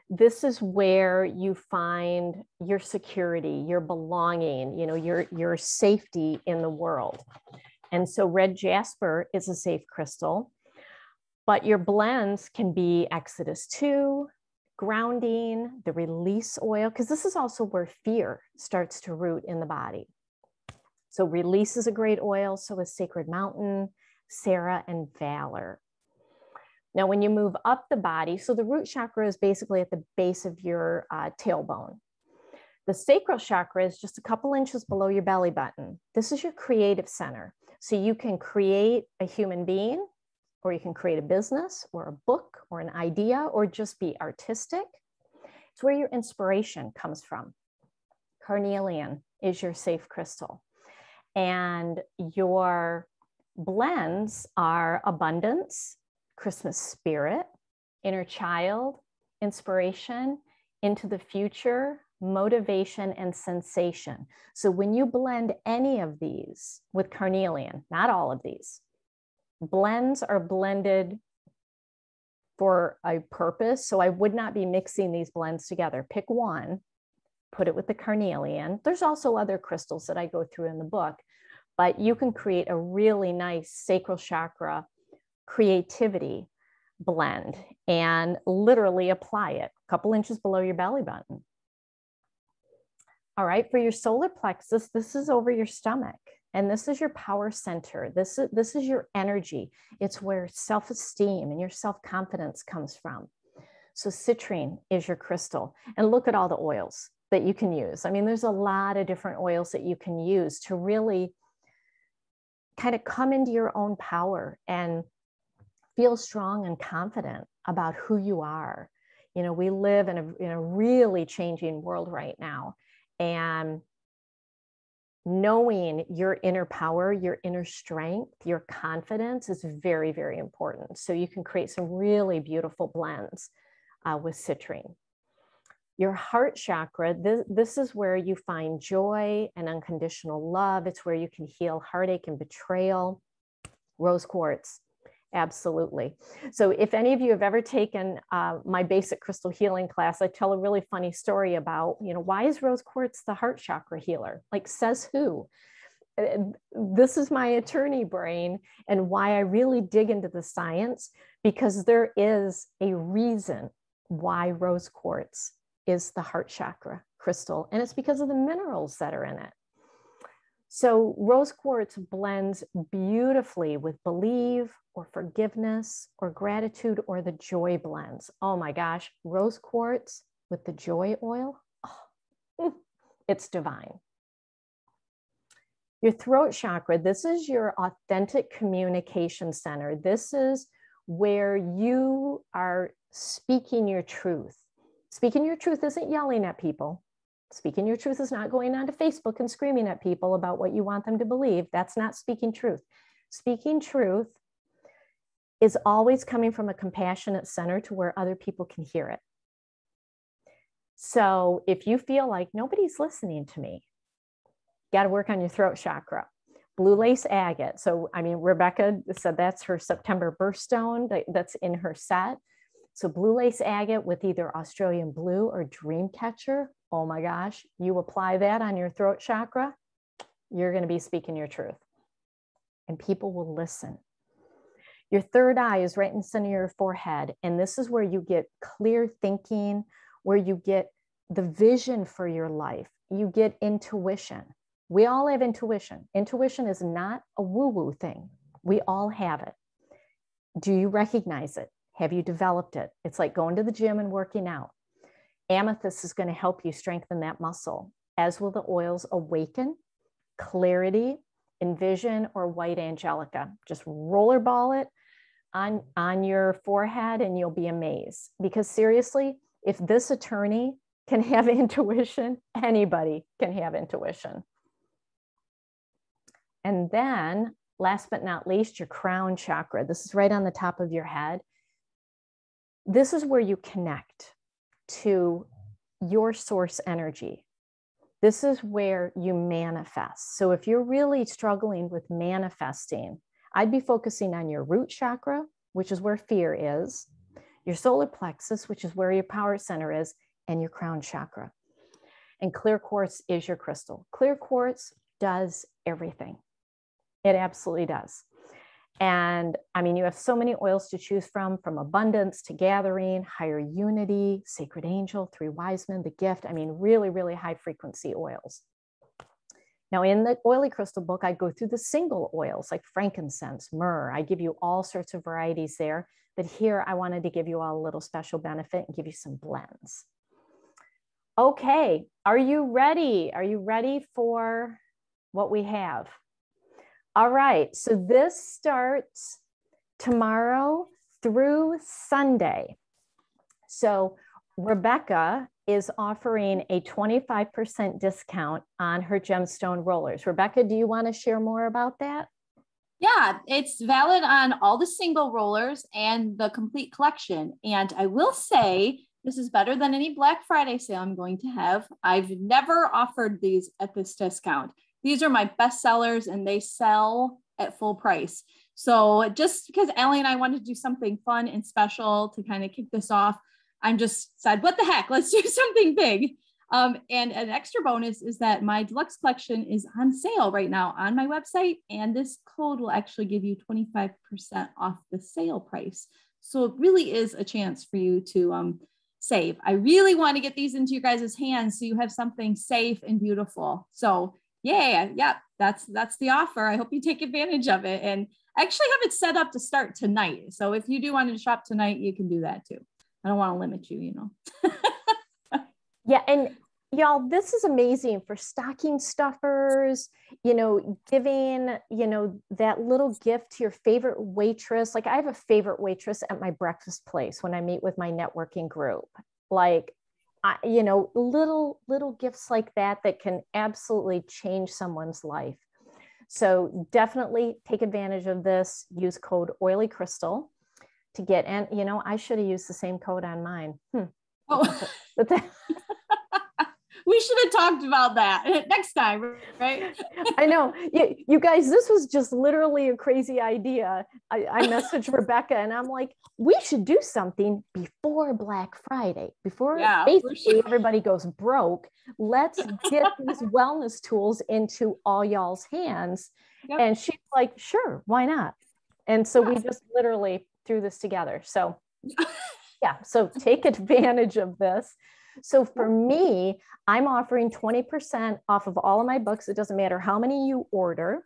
this is where you find your security, your belonging, you know, your, your safety in the world. And so red jasper is a safe crystal, but your blends can be Exodus 2, grounding, the release oil, because this is also where fear starts to root in the body. So release is a great oil, so is Sacred Mountain, SARA, and Valor. Now, when you move up the body, so the root chakra is basically at the base of your uh, tailbone. The sacral chakra is just a couple inches below your belly button. This is your creative center. So you can create a human being, or you can create a business, or a book, or an idea, or just be artistic. It's where your inspiration comes from. Carnelian is your safe crystal. And your blends are abundance, Christmas spirit, inner child, inspiration, into the future, motivation, and sensation. So when you blend any of these with carnelian, not all of these, blends are blended for a purpose. So I would not be mixing these blends together. Pick one, put it with the carnelian. There's also other crystals that I go through in the book, but you can create a really nice sacral chakra creativity blend and literally apply it a couple inches below your belly button. All right, for your solar plexus, this is over your stomach. And this is your power center. This is, this is your energy. It's where self esteem and your self confidence comes from. So, citrine is your crystal. And look at all the oils that you can use. I mean, there's a lot of different oils that you can use to really kind of come into your own power and feel strong and confident about who you are. You know, we live in a, in a really changing world right now. And knowing your inner power, your inner strength, your confidence is very, very important. So you can create some really beautiful blends uh, with citrine. Your heart chakra, this, this is where you find joy and unconditional love. It's where you can heal heartache and betrayal. Rose quartz, Absolutely. So, if any of you have ever taken uh, my basic crystal healing class, I tell a really funny story about, you know, why is rose quartz the heart chakra healer? Like, says who? This is my attorney brain, and why I really dig into the science because there is a reason why rose quartz is the heart chakra crystal, and it's because of the minerals that are in it. So, rose quartz blends beautifully with believe or forgiveness or gratitude or the joy blends. Oh my gosh, rose quartz with the joy oil, oh, (laughs) it's divine. Your throat chakra, this is your authentic communication center. This is where you are speaking your truth. Speaking your truth isn't yelling at people. Speaking your truth is not going onto Facebook and screaming at people about what you want them to believe. That's not speaking truth. Speaking truth is always coming from a compassionate center to where other people can hear it. So if you feel like nobody's listening to me, got to work on your throat chakra. Blue lace agate. So, I mean, Rebecca said that's her September birthstone that's in her set. So, blue lace agate with either Australian blue or dream catcher oh my gosh, you apply that on your throat chakra, you're going to be speaking your truth. And people will listen. Your third eye is right in the center of your forehead. And this is where you get clear thinking, where you get the vision for your life. You get intuition. We all have intuition. Intuition is not a woo woo thing, we all have it. Do you recognize it? Have you developed it? It's like going to the gym and working out. Amethyst is going to help you strengthen that muscle, as will the oils awaken, clarity, envision, or white angelica. Just rollerball it on, on your forehead and you'll be amazed. Because seriously, if this attorney can (laughs) have intuition, anybody can have intuition. And then, last but not least, your crown chakra. This is right on the top of your head. This is where you connect to your source energy. This is where you manifest. So if you're really struggling with manifesting, I'd be focusing on your root chakra, which is where fear is, your solar plexus, which is where your power center is, and your crown chakra. And clear quartz is your crystal. Clear quartz does everything. It absolutely does. And I mean, you have so many oils to choose from, from abundance to gathering, higher unity, sacred angel, three wise men, the gift. I mean, really, really high frequency oils. Now, in the oily crystal book, I go through the single oils like frankincense, myrrh. I give you all sorts of varieties there. But here, I wanted to give you all a little special benefit and give you some blends. Okay, are you ready? Are you ready for what we have? All right, so this starts tomorrow through Sunday. So Rebecca is offering a 25% discount on her gemstone rollers. Rebecca, do you want to share more about that? Yeah, it's valid on all the single rollers and the complete collection. And I will say, this is better than any Black Friday sale I'm going to have. I've never offered these at this discount. These are my best sellers and they sell at full price. So just because Allie and I wanted to do something fun and special to kind of kick this off, I'm just said, what the heck, let's (laughs) do something big. Um, and an extra bonus is that my deluxe collection is on sale right now on my website, and this code will actually give you 25% off the sale price. So it really is a chance for you to um, save. I really want to get these into your guys' hands so you have something safe and beautiful. So yeah, yeah, that's that's the offer. I hope you take advantage of it. And I actually have it set up to start tonight. So if you do want to shop tonight, you can do that too. I don't want to limit you, you know. (laughs) yeah, and y'all, this is amazing for stocking stuffers, you know, giving, you know, that little gift to your favorite waitress. Like I have a favorite waitress at my breakfast place when I meet with my networking group. Like you know, little little gifts like that that can absolutely change someone's life. So definitely take advantage of this. Use code Oily Crystal to get. And you know, I should have used the same code on mine. Hmm. Oh. (laughs) but that, (laughs) we should have talked about that (laughs) next time, right? I know. You, you, guys, this was just literally a crazy idea. I, I messaged Rebecca and I'm like, we should do something before Black Friday, before yeah, basically everybody goes broke. Let's get (laughs) these wellness tools into all y'all's hands. Yep. And she's like, sure, why not? And so we just literally threw this together. So, (laughs) yeah, so take advantage of this. So for me, I'm offering 20% off of all of my books. It doesn't matter how many you order.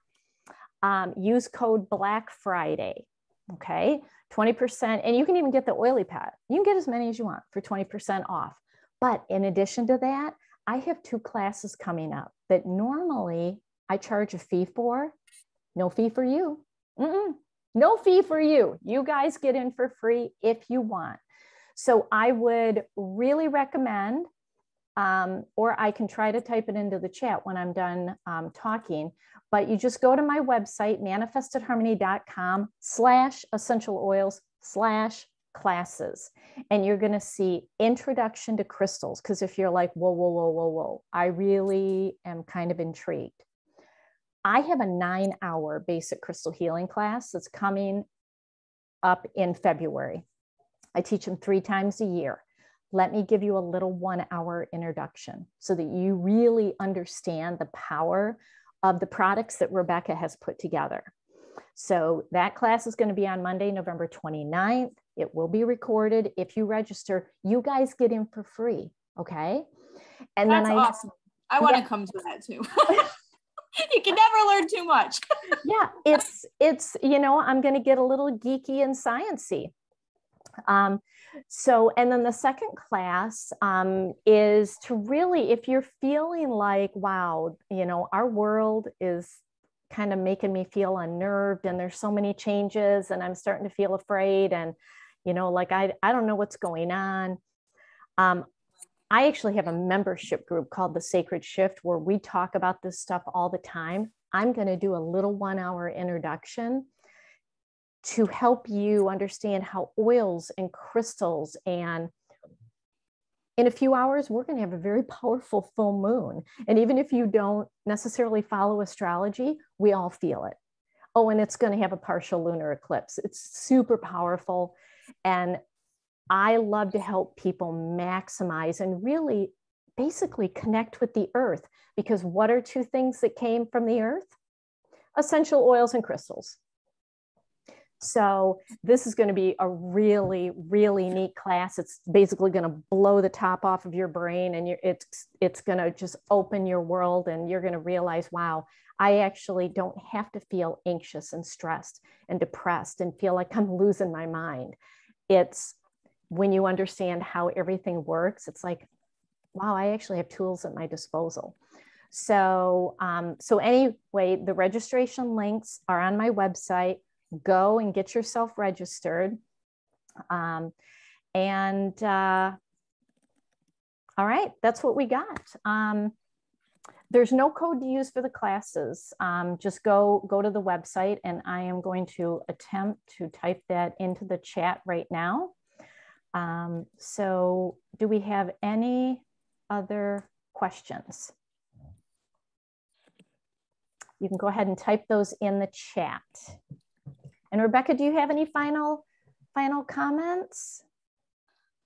Um, use code Black Friday. Okay. 20%. And you can even get the oily pad. You can get as many as you want for 20% off. But in addition to that, I have two classes coming up that normally I charge a fee for. No fee for you. Mm-mm. No fee for you. You guys get in for free if you want. So I would really recommend, um, or I can try to type it into the chat when I'm done um, talking, but you just go to my website, manifestedharmony.com slash essential oils slash classes and you're going to see introduction to crystals because if you're like whoa whoa whoa whoa whoa i really am kind of intrigued. I have a nine hour basic crystal healing class that's coming up in february I teach them three times a year. Let me give you a little one hour introduction so that you really understand the power of the products that Rebecca has put together. So that class is going to be on Monday, November 29th. It will be recorded. If you register, you guys get in for free. Okay. And That's then I, awesome. I want yeah. to come to that too. (laughs) you can never learn too much. (laughs) yeah, it's it's you know, I'm going to get a little geeky and sciency. Um, so, and then the second class um, is to really, if you're feeling like, wow, you know, our world is kind of making me feel unnerved and there's so many changes and I'm starting to feel afraid and, you know, like I, I don't know what's going on. Um, I actually have a membership group called the Sacred Shift where we talk about this stuff all the time. I'm going to do a little one hour introduction to help you understand how oils and crystals and in a few hours, we're going to have a very (laughs) powerful full moon. And even if you don't necessarily follow astrology, we all feel it. Oh, and it's going to have a partial lunar eclipse. It's super powerful. And I love to help people maximize and really basically connect with the earth because what are two things that came from the earth? Essential oils and crystals. So this is going to be a really, really neat class. It's basically going to blow the top off of your brain and it's, it's going to just open your world and you're going to realize, wow, I actually don't have to feel anxious and stressed and depressed and feel like I'm (laughs) losing my mind. It's when you understand how everything works, it's like, wow, I actually have tools at my disposal. So, um, so anyway, the registration links are on my website go and get yourself registered. Um, and uh, all right, that's what we got. Um, there's no code to use for the classes. Um, just go, go to the website and I am going to attempt to type that into the chat right now. Um, so do we have any other questions? You can go ahead and type those in the chat. And Rebecca, do you have any final final comments?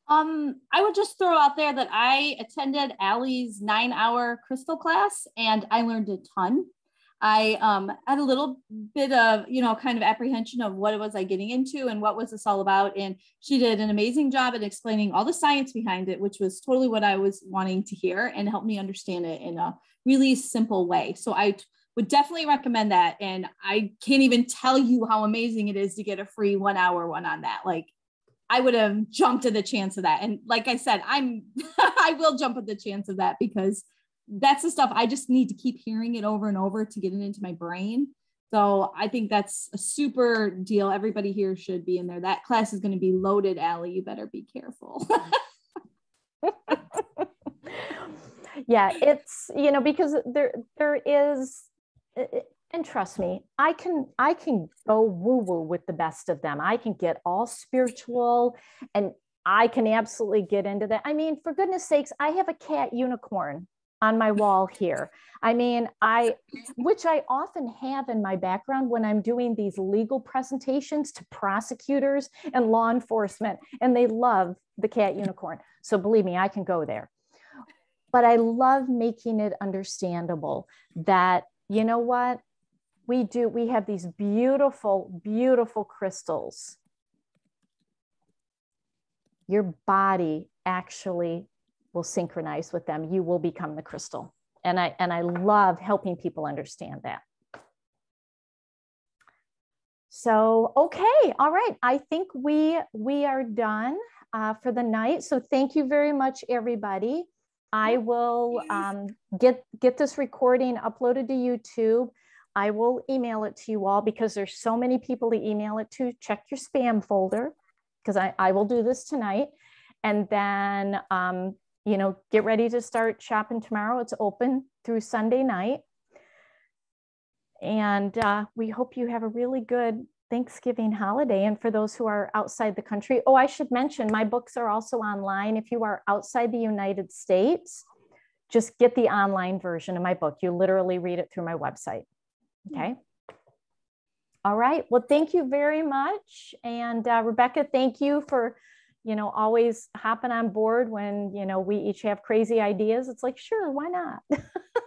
Um, I would just throw out there that I attended Allie's nine hour crystal class and I learned a ton. I um, had a little bit of, you know, kind of apprehension of what was I getting into and what was this all about. And she did an amazing job at explaining all the science behind it, which was totally what I was wanting to hear and helped me understand it in a really simple way. So I would definitely recommend that. And I can't even tell you how amazing it is to get a free one hour one on that. Like I would have jumped at the chance of that. And like I said, I'm (laughs) I will jump at the chance of that because that's the stuff I just need to keep hearing it over and over to get it into my brain. So I think that's a super deal. Everybody here should be in there. That class is going to be loaded, Allie. You better be careful. (laughs) yeah, it's you know because there there is Uh, uh, and trust me i can i can go woo woo with the best of them. I can get all spiritual and i can absolutely get into that. I mean for goodness sakes i have a cat unicorn on my wall here. I mean i which i often have in my background when i'm doing these legal presentations to prosecutors and law enforcement and they love the cat unicorn. So believe me i can go there. But i love making it understandable that you know what? We do, we have these beautiful, beautiful crystals. Your body actually will synchronize with them. You will become the crystal. And I, and I love helping people understand that. So, okay, all right. I think we, we are done uh, for the night. So thank you very much, everybody. I will (laughs) um, get get this recording uploaded to YouTube. I will email it to you all because there's so many people to email it to. Check your spam folder because I, I will do this tonight. And then, um, you know, get ready to start shopping tomorrow. It's open through Sunday night. And uh, we hope you have a really good Thanksgiving holiday. And for those who are outside the country, oh, I should mention my books are also online. If you are outside the United States, just get the online version of my book. You literally read it through my website. Okay. All right. Well, thank you very much. And uh, Rebecca, thank you for, you know, always hopping on board when, you know, we each have crazy ideas. It's like, sure, why not? (laughs)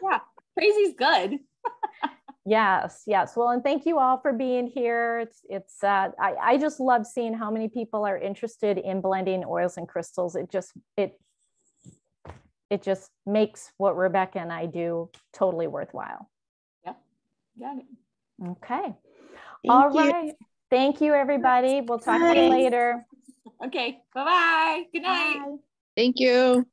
yeah, crazy's good. (laughs) Yes, yes. Well, and thank you all for being here. It's it's uh, I I just love seeing how many people are interested in blending oils and crystals. It just it it just makes what Rebecca and I do totally worthwhile. Yeah, got it. Okay. Thank all you. right. Thank you, everybody. We'll talk Bye. to you later. Okay. Bye-bye. Good night. Bye. Thank you.